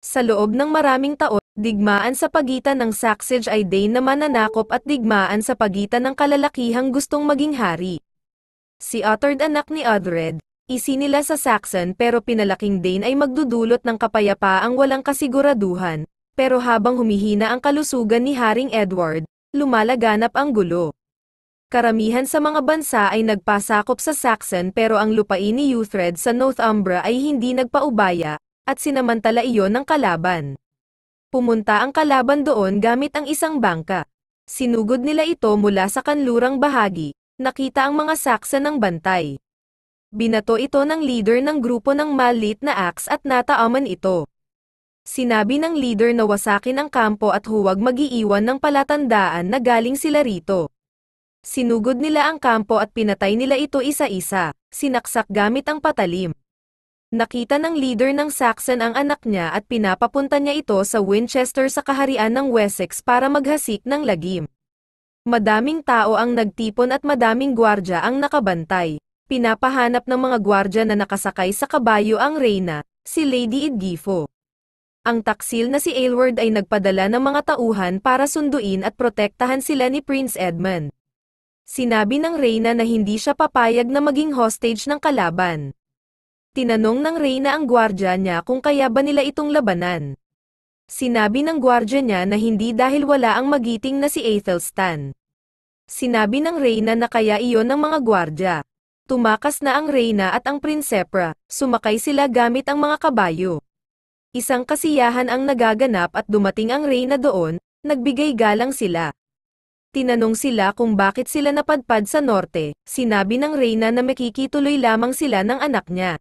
Sa loob ng maraming taon, digmaan sa pagitan ng Saxage ay Dane na mananakop at digmaan sa pagitan ng kalalakihang gustong maging hari. Si Uttard anak ni Uthred, isinila sa Saxon pero pinalaking Dane ay magdudulot ng kapayapaang walang kasiguraduhan, pero habang humihina ang kalusugan ni Haring Edward, lumalaganap ang gulo. Karamihan sa mga bansa ay nagpasakop sa Saxon pero ang lupain ni Uthred sa Northumbria ay hindi nagpaubaya, at sinamantala iyon ng kalaban. Pumunta ang kalaban doon gamit ang isang bangka. Sinugod nila ito mula sa kanlurang bahagi, nakita ang mga saksa ng bantay. Binato ito ng leader ng grupo ng malit na axe at nataaman ito. Sinabi ng leader na wasakin ang kampo at huwag magiiwan ng palatandaan na galing sila rito. Sinugod nila ang kampo at pinatay nila ito isa-isa, sinaksak gamit ang patalim. Nakita ng leader ng Saxon ang anak niya at pinapapunta niya ito sa Winchester sa kaharian ng Wessex para maghasik ng lagim. Madaming tao ang nagtipon at madaming gwardya ang nakabantay. Pinapahanap ng mga gwardya na nakasakay sa kabayo ang reyna, si Lady Idgifo. Ang taksil na si Aylward ay nagpadala ng mga tauhan para sunduin at protektahan sila ni Prince Edmund. Sinabi ng reyna na hindi siya papayag na maging hostage ng kalaban. Tinanong ng reyna ang gwardya niya kung kaya ba nila itong labanan. Sinabi ng gwardya niya na hindi dahil wala ang magiting na si Aethelstan. Sinabi ng reyna na kaya iyon ng mga gwardya. Tumakas na ang reyna at ang prinsepra, sumakay sila gamit ang mga kabayo. Isang kasiyahan ang nagaganap at dumating ang reyna doon, nagbigay galang sila. Tinanong sila kung bakit sila napadpad sa norte, sinabi ng reyna na makikituloy lamang sila ng anak niya.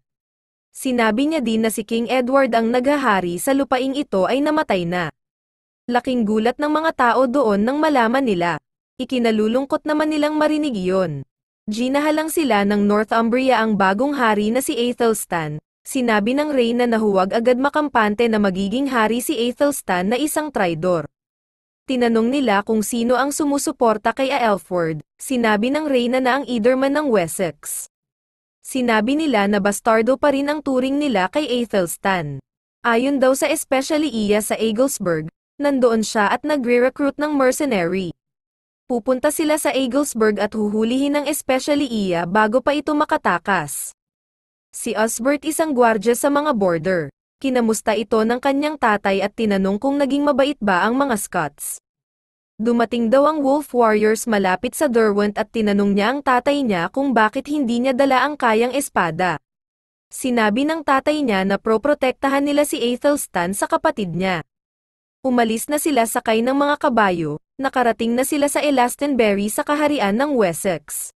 Sinabi niya din na si King Edward ang naghahari sa lupaing ito ay namatay na. Laking gulat ng mga tao doon nang malaman nila. Ikinalulungkot naman nilang marinig iyon. Ginahalang sila ng Northumbria ang bagong hari na si Aethelstan. Sinabi ng reyna na huwag agad makampante na magiging hari si Aethelstan na isang traidor. Tinanong nila kung sino ang sumusuporta kay Aelford. Sinabi ng reyna na ang Edelman ng Wessex. Sinabi nila na bastardo pa rin ang turing nila kay Aethelstan. Ayon daw sa especially iya sa Eaglesburg, nandoon siya at nagre-recruit ng mercenary. Pupunta sila sa Eaglesburg at huhulihin ng especially iya bago pa ito makatakas. Si Osbert isang gwardya sa mga border. Kinamusta ito ng kanyang tatay at tinanong kung naging mabait ba ang mga Scots. Dumating daw ang Wolf Warriors malapit sa Derwent at tinanong niya ang tatay niya kung bakit hindi niya dala ang kayang espada. Sinabi ng tatay niya na proprotektahan nila si Aethelstan sa kapatid niya. Umalis na sila sakay ng mga kabayo, nakarating na sila sa Elastonbury sa kaharian ng Wessex.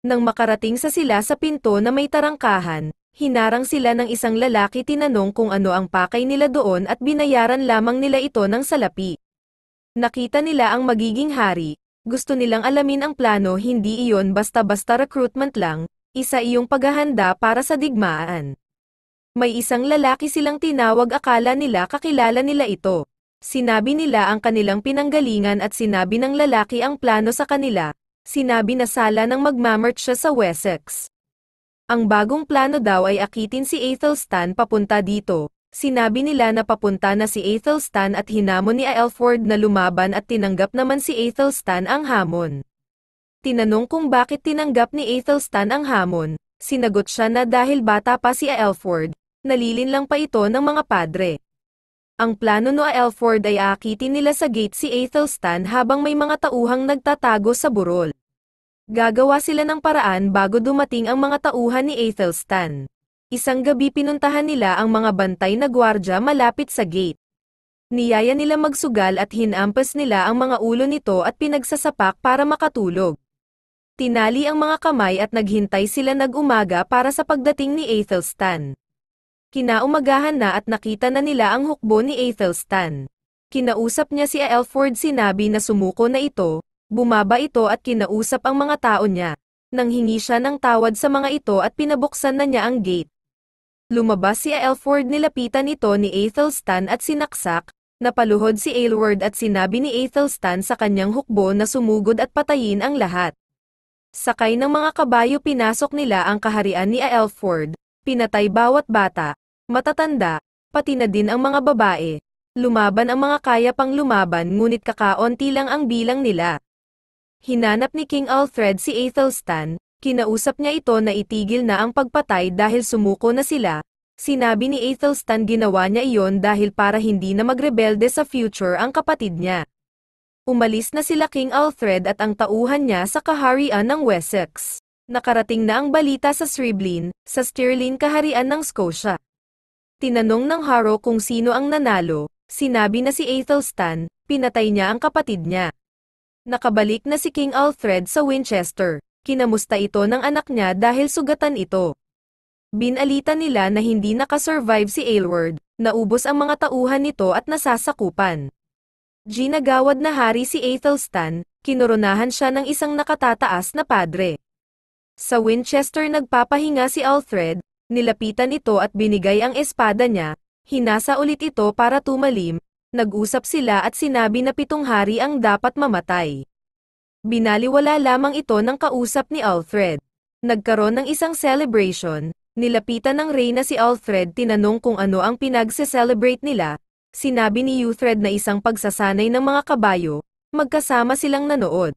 Nang makarating sa sila sa pinto na may tarangkahan, hinarang sila ng isang lalaki tinanong kung ano ang pakay nila doon at binayaran lamang nila ito ng salapi. Nakita nila ang magiging hari, gusto nilang alamin ang plano hindi iyon basta-basta recruitment lang, isa iyong paghahanda para sa digmaan. May isang lalaki silang tinawag akala nila kakilala nila ito. Sinabi nila ang kanilang pinanggalingan at sinabi ng lalaki ang plano sa kanila, sinabi na sala ng magmamerch siya sa Wessex. Ang bagong plano daw ay akitin si Aethelstan papunta dito, Sinabi nila na papunta na si Aethelstan at hinamon ni Aelford na lumaban at tinanggap naman si Aethelstan ang hamon. Tinanong kung bakit tinanggap ni Aethelstan ang hamon, sinagot siya na dahil bata pa si Aelford, nalilin lang pa ito ng mga padre. Ang plano no Aelford ay akitin nila sa gate si Aethelstan habang may mga tauhang nagtatago sa burol. Gagawa sila ng paraan bago dumating ang mga tauhan ni Aethelstan. Isang gabi pinuntahan nila ang mga bantay na gwardya malapit sa gate. Niyaya nila magsugal at hinampas nila ang mga ulo nito at pinagsasapak para makatulog. Tinali ang mga kamay at naghintay sila nag-umaga para sa pagdating ni Aethelstan. Kinaumagahan na at nakita na nila ang hukbo ni Aethelstan. Kinausap niya si Aelford sinabi na sumuko na ito, bumaba ito at kinausap ang mga tao niya. Nang hingi siya ng tawad sa mga ito at pinabuksan na niya ang gate. Lumabas si Aelford nilapitan ito ni Aethelstan at sinaksak, napaluhod si Aylward at sinabi ni Aethelstan sa kanyang hukbo na sumugod at patayin ang lahat. Sakay ng mga kabayo pinasok nila ang kaharian ni Aelford, pinatay bawat bata, matatanda, pati na din ang mga babae. Lumaban ang mga kaya pang lumaban ngunit kakaonti lang ang bilang nila. Hinanap ni King Alfred si Athelstan, kinausap niya ito na itigil na ang pagpatay dahil sumuko na sila, sinabi ni Athelstan ginawa niya iyon dahil para hindi na magrebelde sa future ang kapatid niya. Umalis na sila King Alfred at ang tauhan niya sa kaharian ng Wessex. Nakarating na ang balita sa Sriblin, sa Stirling kaharian ng Scotia. Tinanong ng Harrow kung sino ang nanalo, Sinabi na si Athelstan, pinatay niya ang kapatid niya. Nakabalik na si King Alfred sa Winchester. Kinamusta ito ng anak niya dahil sugatan ito. Binalita nila na hindi nakasurvive si Aylward, naubos ang mga tauhan nito at nasasakupan. Ginagawad na hari si Athelstan, kinoronahan siya ng isang nakatataas na padre. Sa Winchester nagpapahinga si Alfred, nilapitan ito at binigay ang espada niya, Hinasa ulit ito para tumalim, nag-usap sila at sinabi na pitong hari ang dapat mamatay. Binaliwala lamang ito ng kausap ni Alfred. Nagkaroon ng isang celebration, nilapitan ng reyna si Alfred tinanong kung ano ang pinagse-celebrate nila, sinabi ni Uthred na isang pagsasanay ng mga kabayo, magkasama silang nanood.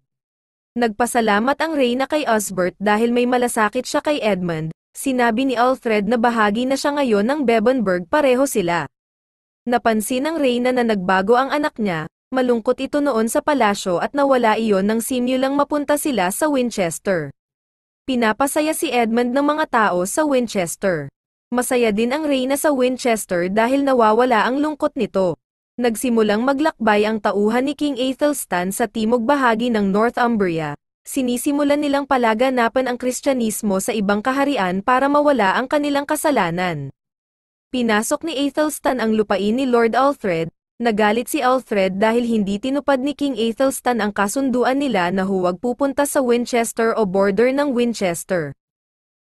Nagpasalamat ang reyna kay Osbert dahil may malasakit siya kay Edmund, Sinabi ni Alfred na bahagi na siya ngayon ng Bebenberg pareho sila. Napansin ng Reyna na nagbago ang anak niya, malungkot ito noon sa palasyo at nawala iyon nang simulang mapunta sila sa Winchester. Pinapasaya si Edmund ng mga tao sa Winchester. Masaya din ang Reyna sa Winchester dahil nawawala ang lungkot nito. Nagsimulang maglakbay ang tauhan ni King Athelstan sa timog bahagi ng Northumbria, sinisimulan nilang palaganapan ang Kristyanismo sa ibang kaharian para mawala ang kanilang kasalanan. Pinasok ni Athelstan ang lupain ni Lord Alfred, nagalit si Alfred dahil hindi tinupad ni King Athelstan ang kasunduan nila na huwag pupunta sa Winchester o border ng Winchester.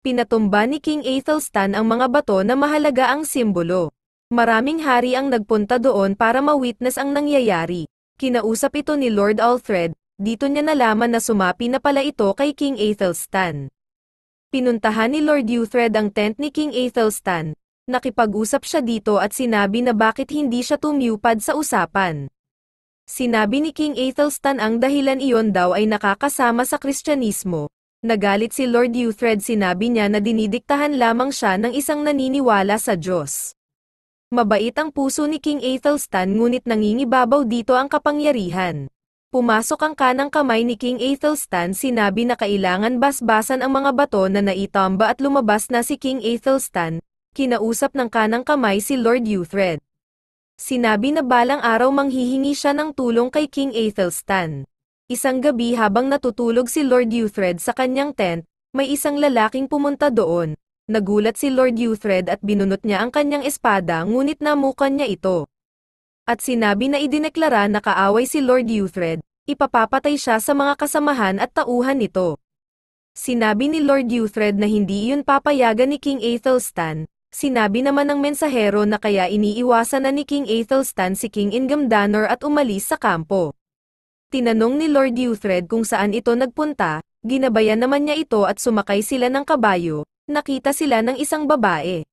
Pinatumba ni King Athelstan ang mga bato na mahalaga ang simbolo. Maraming hari ang nagpunta doon para ma-witness ang nangyayari. Kinausap ito ni Lord Alfred, dito niya nalaman na sumapi na pala ito kay King Athelstan. Pinuntahan ni Lord Uthred ang tent ni King Athelstan, nakipag-usap siya dito at sinabi na bakit hindi siya tumupad sa usapan. Sinabi ni King Athelstan ang dahilan iyon daw ay nakakasama sa Kristyanismo. Nagalit si Lord Uthred sinabi niya na dinidiktahan lamang siya ng isang naniniwala sa Diyos. Mabait ang puso ni King Athelstan ngunit nangingibabaw dito ang kapangyarihan. Pumasok ang kanang kamay ni King Athelstan sinabi na kailangan basbasan ang mga bato na naitamba at lumabas na si King Athelstan, kinausap ng kanang kamay si Lord Uthred. Sinabi na balang araw manghihingi siya ng tulong kay King Athelstan. Isang gabi habang natutulog si Lord Uthred sa kanyang tent, may isang lalaking pumunta doon. Nagulat si Lord Uthred at binunot niya ang kanyang espada ngunit namukan niya ito at sinabi na idineklara na kaaway si Lord Uthred, ipapapatay siya sa mga kasamahan at tauhan nito. Sinabi ni Lord Uthred na hindi iyon papayagan ni King Athelstan, sinabi naman ng mensahero na kaya iniiwasan na ni King Athelstan si King Ingamdanor at umalis sa kampo. Tinanong ni Lord Uthred kung saan ito nagpunta, ginabayan naman niya ito at sumakay sila ng kabayo, nakita sila ng isang babae.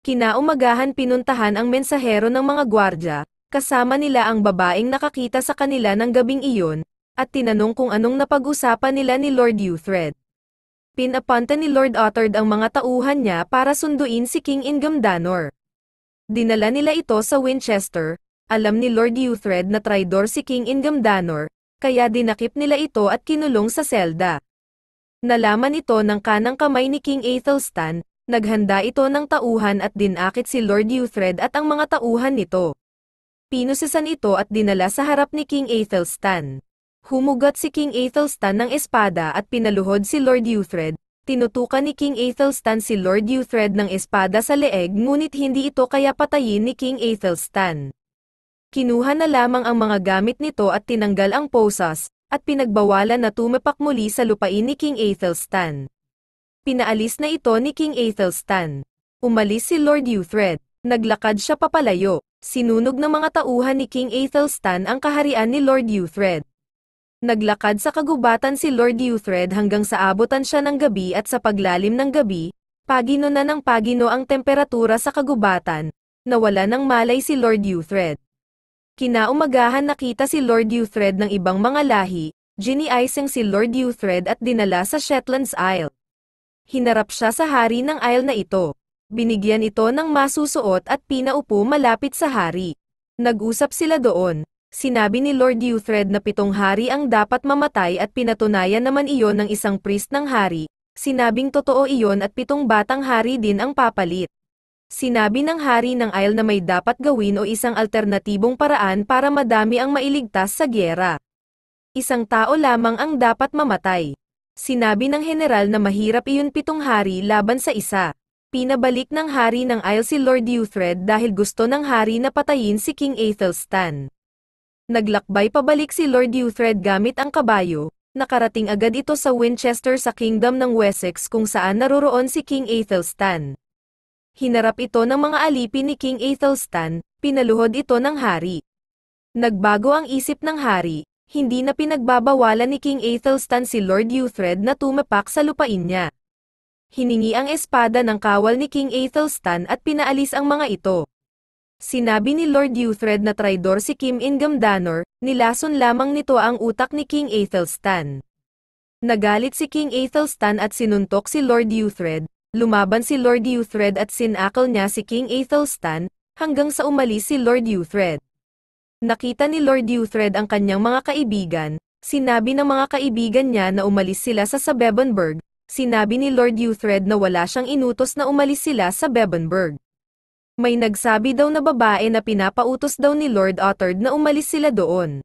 Kinaumagahan pinuntahan ang mensahero ng mga gwardya, Kasama nila ang babaeng nakakita sa kanila ng gabing iyon, at tinanong kung anong napag-usapan nila ni Lord Uthred. Pinapunta ni Lord Uthred ang mga tauhan niya para sunduin si King Ingamdanor. Dinala nila ito sa Winchester, alam ni Lord Uthred na traidor si King Ingamdanor, kaya dinakip nila ito at kinulong sa selda. Nalaman ito ng kanang kamay ni King Athelstan, naghanda ito ng tauhan at dinakit si Lord Uthred at ang mga tauhan nito. Pinusisan ito at dinala sa harap ni King Athelstan. Humugat si King Athelstan ng espada at pinaluhod si Lord Uthred. Tinutukan ni King Athelstan si Lord Uthred ng espada sa leeg ngunit hindi ito kaya patayin ni King Athelstan. Kinuha na lamang ang mga gamit nito at tinanggal ang posas, at pinagbawalan na tumapak muli sa lupain ni King Athelstan. Pinaalis na ito ni King Athelstan. Umalis si Lord Uthred. Naglakad siya papalayo. Sinunog ng mga tauhan ni King Athelstan ang kaharian ni Lord Uthred. Naglakad sa kagubatan si Lord Uthred hanggang sa abutan siya ng gabi at sa paglalim ng gabi, pagino na ng pagino ang temperatura sa kagubatan, nawala ng malay si Lord Uthred. Kinaumagahan nakita si Lord Uthred ng ibang mga lahi, giniaisang si Lord Uthred at dinala sa Shetlands Isle. Hinarap siya sa hari ng isle na ito. Binigyan ito ng masusuot at pinaupo malapit sa hari. Nag-usap sila doon. Sinabi ni Lord Uthred na pitong hari ang dapat mamatay at pinatunayan naman iyon ng isang priest ng hari. Sinabing totoo iyon at pitong batang hari din ang papalit. Sinabi ng hari ng isle na may dapat gawin o isang alternatibong paraan para madami ang mailigtas sa gyera. Isang tao lamang ang dapat mamatay. Sinabi ng general na mahirap iyon pitong hari laban sa isa. Pinabalik ng hari ng Isle si Lord Uthred dahil gusto ng hari na patayin si King Aethelstan. Naglakbay pabalik si Lord Uthred gamit ang kabayo, nakarating agad ito sa Winchester sa Kingdom ng Wessex kung saan naroroon si King Aethelstan. Hinarap ito ng mga alipin ni King Aethelstan, pinaluhod ito ng hari. Nagbago ang isip ng hari, hindi na pinagbabawalan ni King Aethelstan si Lord Uthred na tumapak sa lupain niya. Hiningi ang espada ng kawal ni King Aethelstan at pinaalis ang mga ito. Sinabi ni Lord Uthred na traidor si Kim Ingham Danor, nilason lamang nito ang utak ni King Aethelstan. Nagalit si King Aethelstan at sinuntok si Lord Uthred, lumaban si Lord Uthred at sinakal niya si King Aethelstan, hanggang sa umalis si Lord Uthred. Nakita ni Lord Uthred ang kanyang mga kaibigan, sinabi ng mga kaibigan niya na umalis sila sa Sabebenburg, sinabi ni Lord Uthred na wala siyang inutos na umalis sila sa Bebenburg. May nagsabi daw na babae na pinapautos daw ni Lord Ottard na umalis sila doon.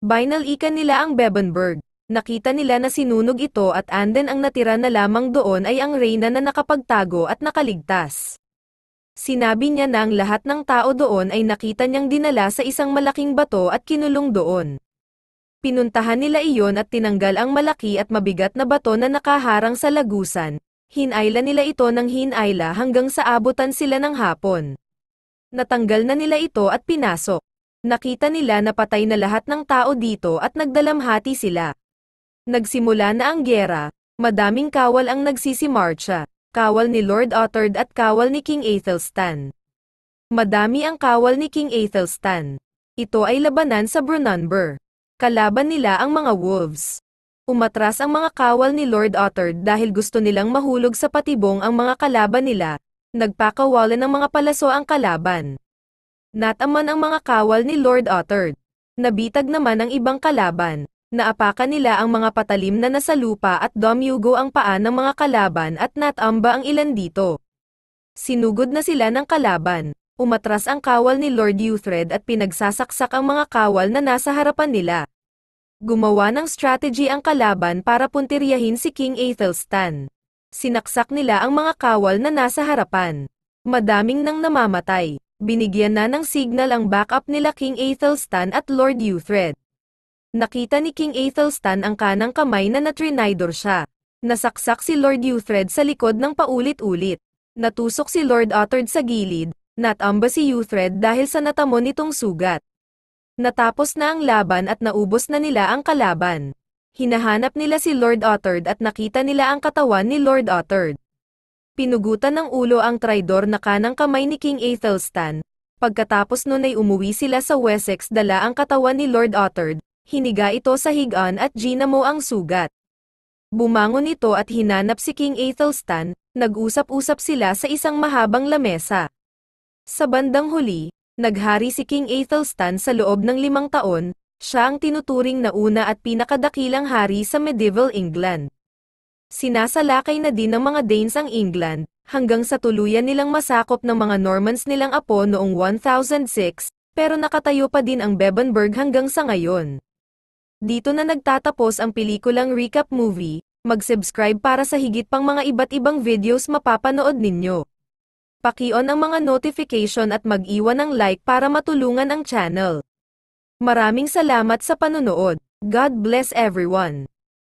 Binalikan nila ang Bebenburg. Nakita nila na sinunog ito at anden ang natira na lamang doon ay ang reyna na nakapagtago at nakaligtas. Sinabi niya na ang lahat ng tao doon ay nakita niyang dinala sa isang malaking bato at kinulong doon. Pinuntahan nila iyon at tinanggal ang malaki at mabigat na bato na nakaharang sa lagusan, Hinayla nila ito ng hinayla hanggang sa abutan sila ng hapon. Natanggal na nila ito at pinasok. Nakita nila na patay na lahat ng tao dito at nagdalamhati sila. Nagsimula na ang gyera, madaming kawal ang nagsisimarcha, kawal ni Lord Ottard at kawal ni King Aethelstan. Madami ang kawal ni King Aethelstan. Ito ay labanan sa Brunanburh. Kalaban nila ang mga wolves. Umatras ang mga kawal ni Lord Ottard dahil gusto nilang mahulog sa patibong ang mga kalaban nila, nagpakawalan ng mga palaso ang kalaban. Nataman ang mga kawal ni Lord Ottard. Nabitag naman ang ibang kalaban, naapakan nila ang mga patalim na nasa lupa at domyugo ang paa ng mga kalaban at natamba ang ilan dito. Sinugod na sila ng kalaban, umatras ang kawal ni Lord Uthred at pinagsasaksak ang mga kawal na nasa harapan nila. Gumawa ng strategy ang kalaban para puntiryahin si King Aethelstan. Sinaksak nila ang mga kawal na nasa harapan. Madaming nang namamatay. Binigyan na ng signal ang backup nila King Aethelstan at Lord Uthred. Nakita ni King Aethelstan ang kanang kamay na natrinidor siya. Nasaksak si Lord Uthred sa likod ng paulit-ulit. Natusok si Lord Ottard sa gilid, natamba si Uthred dahil sa natamo nitong sugat. Natapos na ang laban at naubos na nila ang kalaban. Hinahanap nila si Lord Ottard at nakita nila ang katawan ni Lord Ottard. Pinugutan ng ulo ang traidor na kanang kamay ni King Aethelstan. Pagkatapos nun ay umuwi sila sa Wessex dala ang katawan ni Lord Ottard, hiniga ito sa higaan at ginamo ang sugat. Bumangon ito at hinanap si King Aethelstan, nag-usap-usap sila sa isang mahabang lamesa. Sa bandang huli, Naghari si King Aethelstan sa loob ng limang taon, siya ang tinuturing na una at pinakadakilang hari sa medieval England. Sinasalakay na din ng mga Danes ang England, hanggang sa tuluyan nilang masakop ng mga Normans nilang apo noong 1006, pero nakatayo pa din ang Bebenburg hanggang sa ngayon. Dito na nagtatapos ang pelikulang recap movie, mag-subscribe para sa higit pang mga iba't ibang videos mapapanood ninyo. Paki-on ang mga notification at mag-iwan ng like para matulungan ang channel. Maraming salamat sa panonood. God bless everyone.